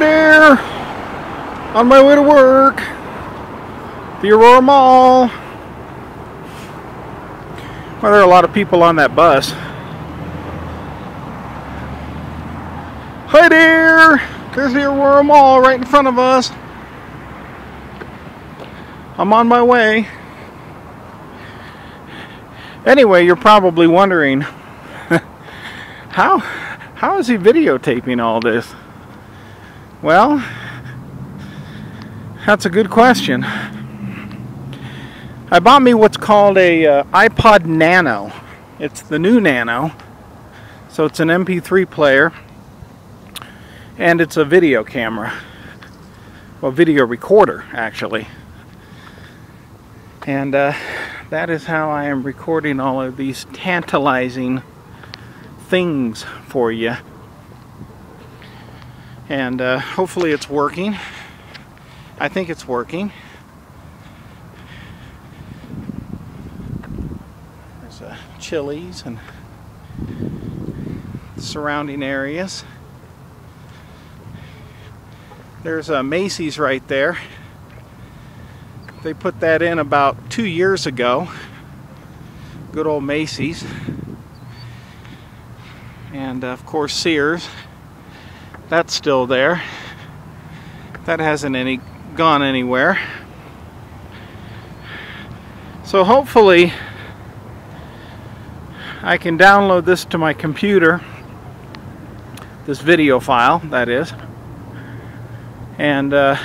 there! On my way to work. The Aurora Mall. Well, there are a lot of people on that bus. Hi there! There's the Aurora Mall right in front of us. I'm on my way. Anyway, you're probably wondering how how is he videotaping all this? Well, that's a good question. I bought me what's called a uh, iPod Nano. It's the new Nano. So it's an MP3 player and it's a video camera. Well, video recorder actually. And uh, that is how I am recording all of these tantalizing things for you and uh, hopefully it's working. I think it's working. There's a Chili's and surrounding areas. There's a Macy's right there. They put that in about two years ago. Good old Macy's. And uh, of course Sears that's still there. That hasn't any gone anywhere. So hopefully I can download this to my computer, this video file, that is, and uh,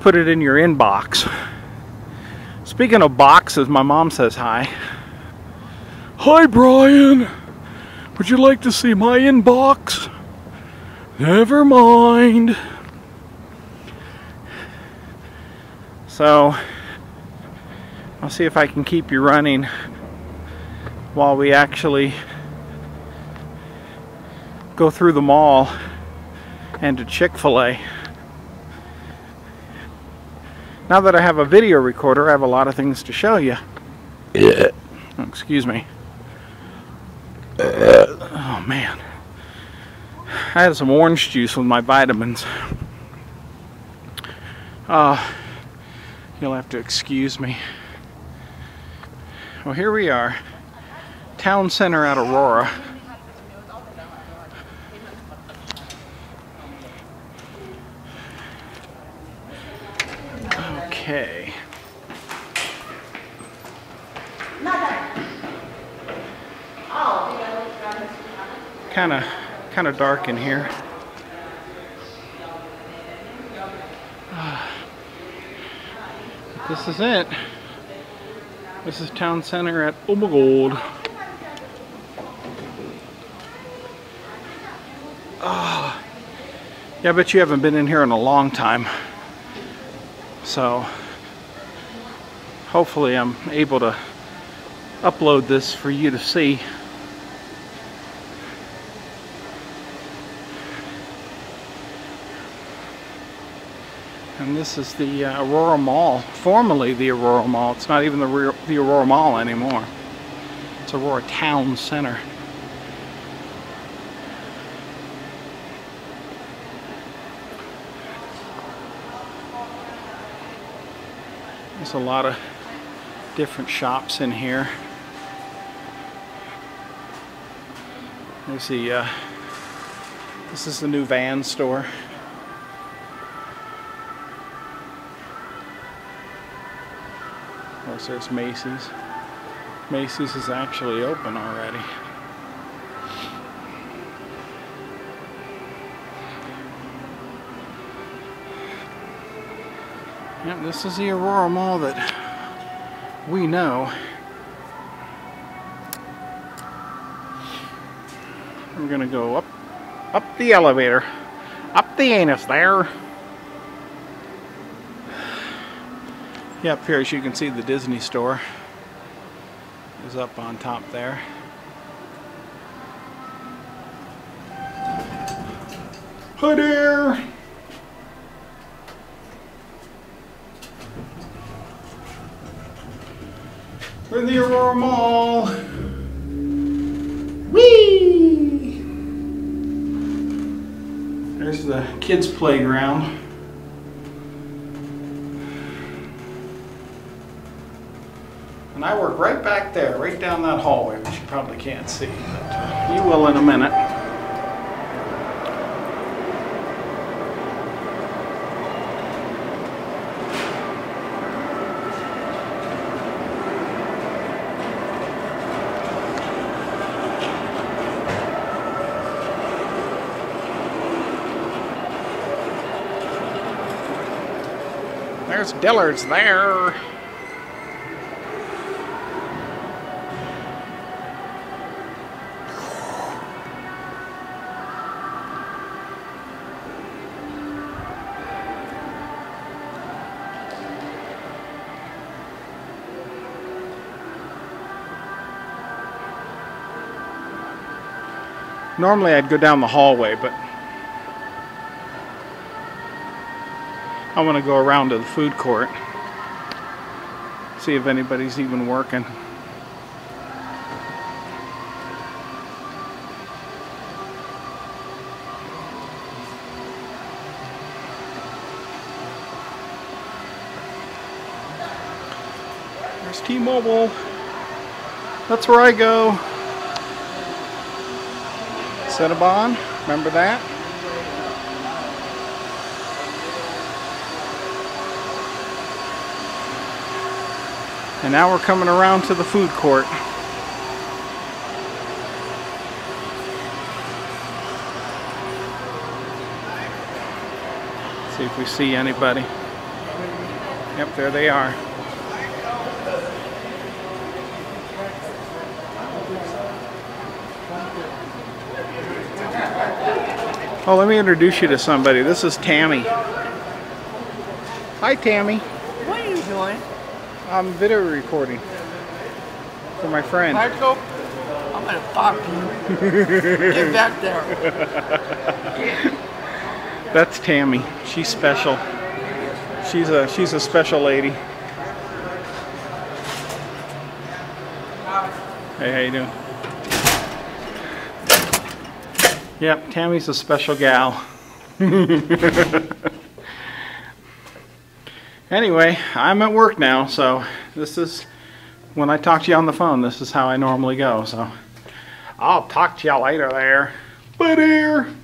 put it in your inbox. Speaking of boxes, my mom says hi. Hi, Brian. Would you like to see my inbox? Never mind. So, I'll see if I can keep you running while we actually go through the mall and to Chick-fil-A. Now that I have a video recorder, I have a lot of things to show you. Yeah. Oh, excuse me. Oh man. I had some orange juice with my vitamins. Uh, you'll have to excuse me. Well, here we are. Town Center at Aurora. Okay. Kind of kind of dark in here. This is it. This is town center at Omegold. Oh, ah. yeah, I bet you haven't been in here in a long time. So, hopefully I'm able to upload this for you to see. And this is the uh, Aurora Mall, formerly the Aurora Mall. It's not even the, the Aurora Mall anymore. It's Aurora Town Center. There's a lot of different shops in here. There's the, uh, this is the new van store. There's Macy's. Macy's is actually open already. Yep, this is the Aurora Mall that we know. We're gonna go up, up the elevator, up the anus there. Yeah, up here as you can see the Disney store is up on top there. Hi there! We're in the Aurora Mall. Whee! There's the kids' playground. And I work right back there, right down that hallway, which you probably can't see, but you will in a minute. There's Dillard's there. Normally I'd go down the hallway, but I want to go around to the food court. See if anybody's even working. There's T-Mobile. That's where I go. Cinnabon, remember that? And now we're coming around to the food court. See if we see anybody. Yep, there they are. Oh, let me introduce you to somebody. This is Tammy. Hi, Tammy. What are you doing? I'm video recording for my friend. Marco? I'm gonna pop you. Get back there. That's Tammy. She's special. She's a she's a special lady. Hey, how you doing? Yep, Tammy's a special gal. anyway, I'm at work now, so this is when I talk to you on the phone, this is how I normally go. So I'll talk to you later there. Dear.